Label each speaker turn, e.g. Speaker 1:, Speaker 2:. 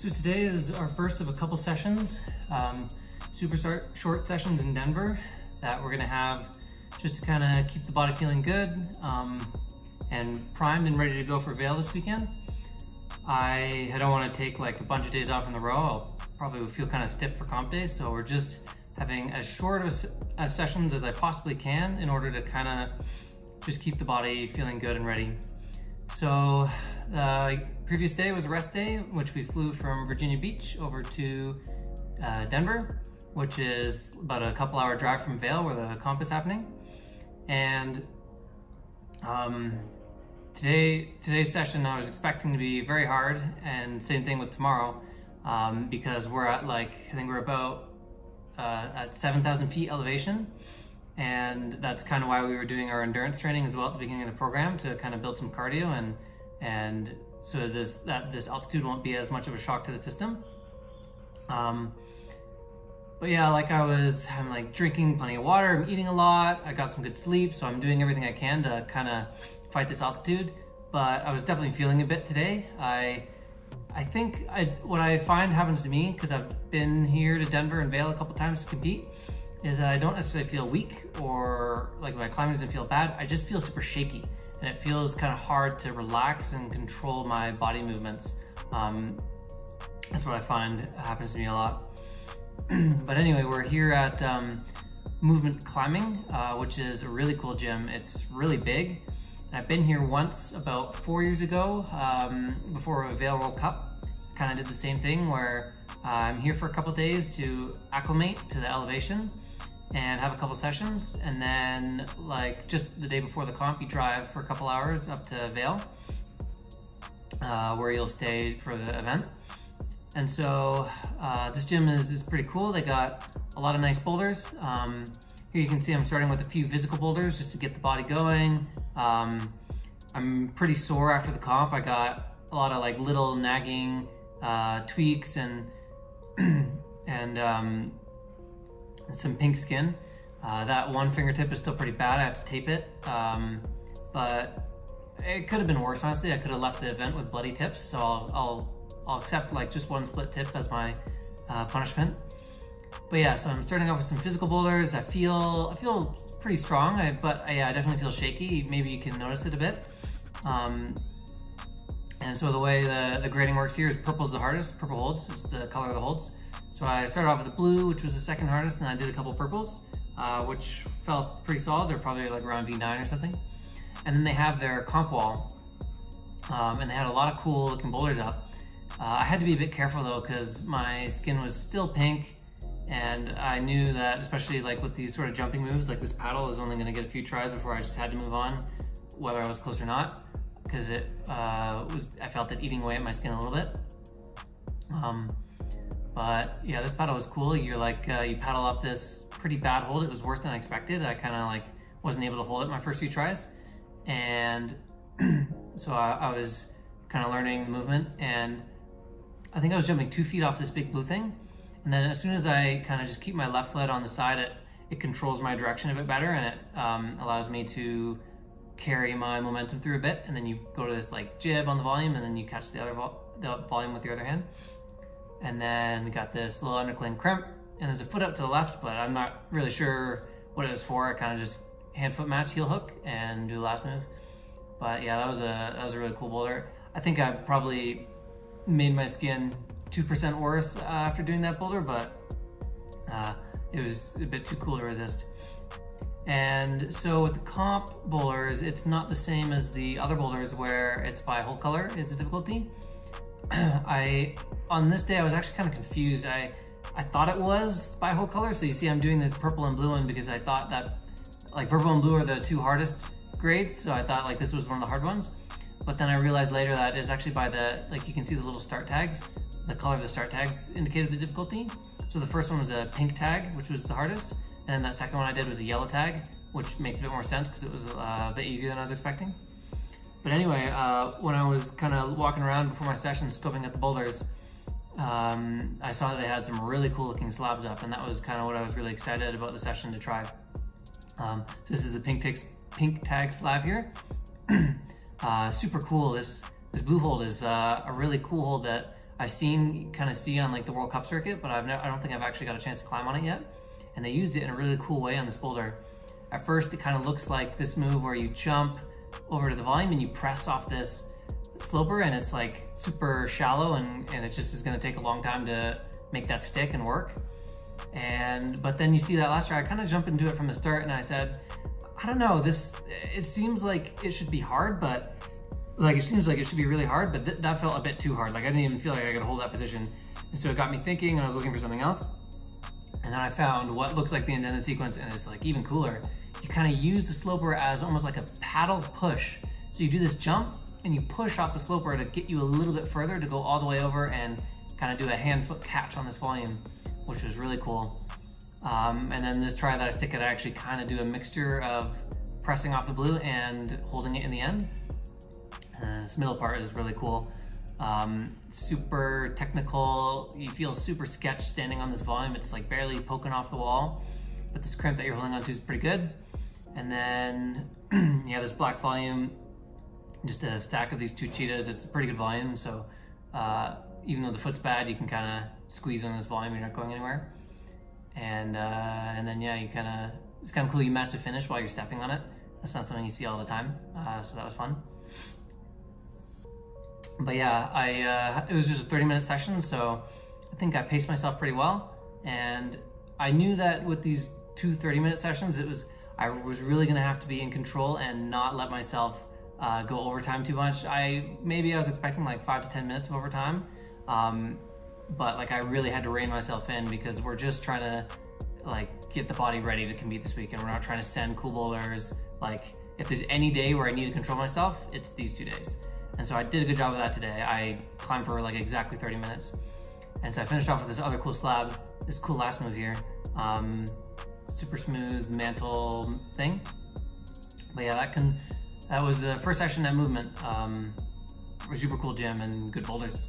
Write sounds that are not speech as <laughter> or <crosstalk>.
Speaker 1: So today is our first of a couple sessions, um, super short sessions in Denver that we're gonna have just to kind of keep the body feeling good um, and primed and ready to go for Vail this weekend. I, I don't want to take like a bunch of days off in a row. I'll probably feel kind of stiff for comp days, so we're just having as short of a, sessions as I possibly can in order to kind of just keep the body feeling good and ready. So uh, previous day was a rest day, which we flew from Virginia Beach over to uh, Denver, which is about a couple hour drive from Vail where the comp is happening. And um, today, today's session I was expecting to be very hard and same thing with tomorrow um, because we're at like, I think we're about uh, at 7,000 feet elevation. And that's kind of why we were doing our endurance training as well at the beginning of the program to kind of build some cardio and and so this that this altitude won't be as much of a shock to the system. Um, but yeah, like I was, I'm like drinking plenty of water, I'm eating a lot, I got some good sleep, so I'm doing everything I can to kind of fight this altitude. But I was definitely feeling a bit today. I I think I, what I find happens to me, because I've been here to Denver and Vail a couple times to compete, is that I don't necessarily feel weak or like my climbing doesn't feel bad. I just feel super shaky and it feels kind of hard to relax and control my body movements. Um, that's what I find happens to me a lot. <clears throat> but anyway, we're here at um, Movement Climbing, uh, which is a really cool gym. It's really big. I've been here once about four years ago um, before a Vail World Cup. Kind of did the same thing where uh, I'm here for a couple days to acclimate to the elevation and have a couple sessions. And then like just the day before the comp, you drive for a couple hours up to Vail uh, where you'll stay for the event. And so uh, this gym is, is pretty cool. They got a lot of nice boulders. Um, here you can see I'm starting with a few physical boulders just to get the body going. Um, I'm pretty sore after the comp. I got a lot of like little nagging uh, tweaks and <clears throat> and um, some pink skin. Uh, that one fingertip is still pretty bad. I have to tape it, um, but it could have been worse. Honestly, I could have left the event with bloody tips. So I'll I'll, I'll accept like just one split tip as my uh, punishment. But yeah, so I'm starting off with some physical boulders. I feel I feel pretty strong, I, but I, yeah, I definitely feel shaky. Maybe you can notice it a bit. Um, and so the way the, the grading works here is purple is the hardest, purple holds, it's the color of the holds. So I started off with the blue, which was the second hardest, and I did a couple purples, uh, which felt pretty solid. They're probably like around V9 or something. And then they have their comp wall, um, and they had a lot of cool looking boulders up. Uh, I had to be a bit careful though, because my skin was still pink, and I knew that, especially like with these sort of jumping moves, like this paddle is only gonna get a few tries before I just had to move on, whether I was close or not, because it uh, was, I felt it eating away at my skin a little bit. Um, but yeah, this paddle was cool. You're like, uh, you paddle off this pretty bad hold. It was worse than I expected. I kind of like wasn't able to hold it my first few tries. And <clears throat> so I, I was kind of learning the movement and I think I was jumping two feet off this big blue thing and then as soon as I kind of just keep my left foot on the side, it, it controls my direction a bit better and it um, allows me to carry my momentum through a bit. And then you go to this like jib on the volume and then you catch the other the volume with your other hand. And then we got this little undercling crimp and there's a foot up to the left, but I'm not really sure what it was for. I kind of just hand foot match heel hook and do the last move. But yeah, that was a, that was a really cool boulder. I think I probably made my skin 2% worse uh, after doing that boulder, but uh, it was a bit too cool to resist. And so with the comp boulders, it's not the same as the other boulders where it's by whole color is the difficulty. <clears throat> I, on this day, I was actually kind of confused. I, I thought it was by whole color. So you see I'm doing this purple and blue one because I thought that like purple and blue are the two hardest grades. So I thought like this was one of the hard ones. But then I realized later that it's actually by the, like you can see the little start tags the color of the start tags indicated the difficulty. So the first one was a pink tag, which was the hardest. And then that second one I did was a yellow tag, which makes a bit more sense because it was uh, a bit easier than I was expecting. But anyway, uh, when I was kind of walking around before my session, scoping at the boulders, um, I saw that they had some really cool looking slabs up, and that was kind of what I was really excited about the session to try. Um, so this is the pink, pink tag slab here. <clears throat> uh, super cool. This this blue hold is uh, a really cool hold that I've seen kind of see on like the World Cup circuit, but I've I don't think I've actually got a chance to climb on it yet. And they used it in a really cool way on this boulder. At first, it kind of looks like this move where you jump over to the volume and you press off this sloper and it's like super shallow and, and it just is gonna take a long time to make that stick and work. And, but then you see that last try, I kind of jumped into it from the start and I said, I don't know, this, it seems like it should be hard, but like it seems like it should be really hard, but th that felt a bit too hard. Like I didn't even feel like I could hold that position. And so it got me thinking and I was looking for something else. And then I found what looks like the indented sequence and it's like even cooler. You kind of use the sloper as almost like a paddle push. So you do this jump and you push off the sloper to get you a little bit further to go all the way over and kind of do a hand foot catch on this volume, which was really cool. Um, and then this try that I stick it, I actually kind of do a mixture of pressing off the blue and holding it in the end. Uh, this middle part is really cool. Um, super technical, you feel super sketch standing on this volume. It's like barely poking off the wall, but this crimp that you're holding onto is pretty good. And then <clears throat> you have this black volume, just a stack of these two cheetahs. It's a pretty good volume, so uh, even though the foot's bad, you can kind of squeeze on this volume, you're not going anywhere. And, uh, and then yeah, you kind of, it's kind of cool you match the finish while you're stepping on it. That's not something you see all the time, uh, so that was fun but yeah, I uh, it was just a 30 minute session, so I think I paced myself pretty well. And I knew that with these two 30 minute sessions, it was I was really gonna have to be in control and not let myself uh, go overtime too much. I maybe I was expecting like five to 10 minutes of overtime, um, but like I really had to rein myself in because we're just trying to like get the body ready to compete this weekend. We're not trying to send cool bowlers. Like if there's any day where I need to control myself, it's these two days. And so I did a good job of that today. I climbed for like exactly 30 minutes. And so I finished off with this other cool slab, this cool last move here. Um, super smooth mantle thing. But yeah, that can that was the first session, that movement. Um, super cool gym and good boulders.